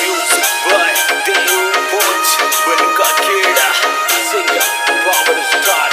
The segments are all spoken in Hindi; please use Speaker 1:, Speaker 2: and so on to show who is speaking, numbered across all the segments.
Speaker 1: But they want when got killed, singer, power star.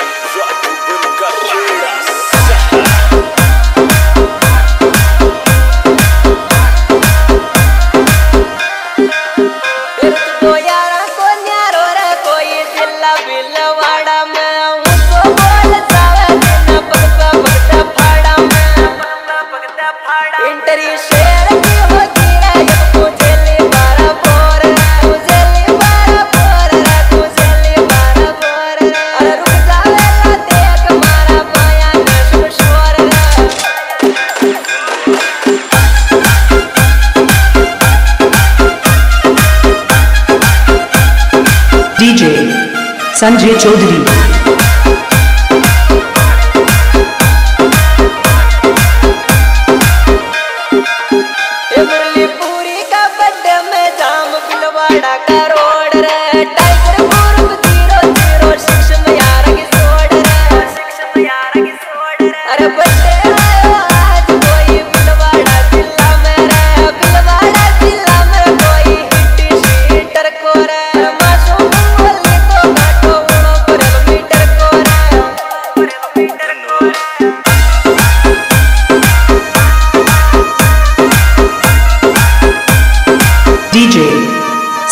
Speaker 2: Sanjay Chaudhary.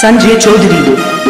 Speaker 2: Sanjay Chaudhary दो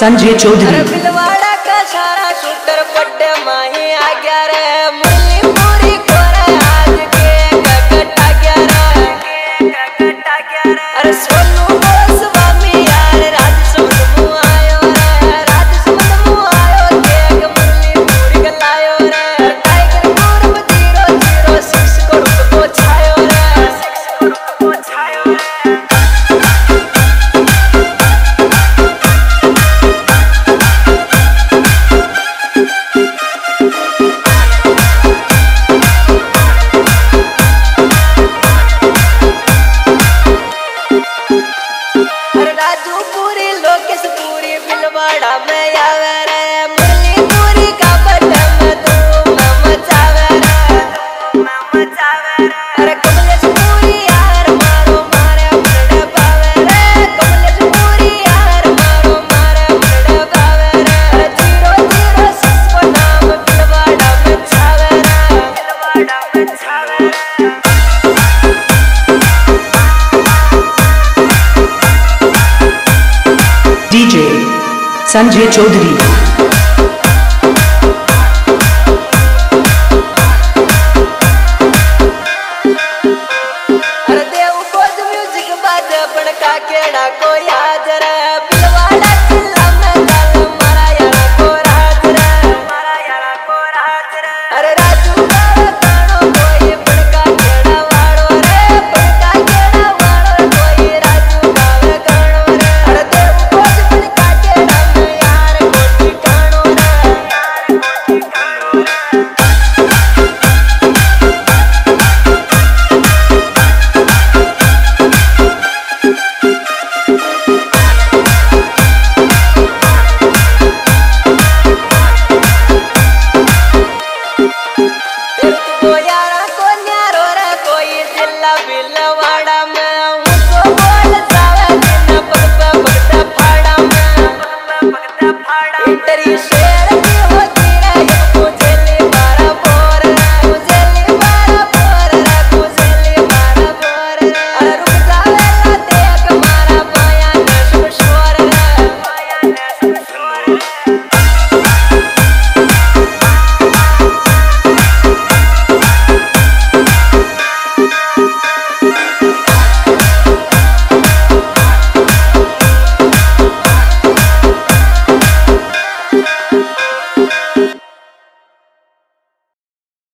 Speaker 2: संजय चौधरी।
Speaker 3: का सारा पट्टे माही आ गया रे।
Speaker 2: संजय चौधरी।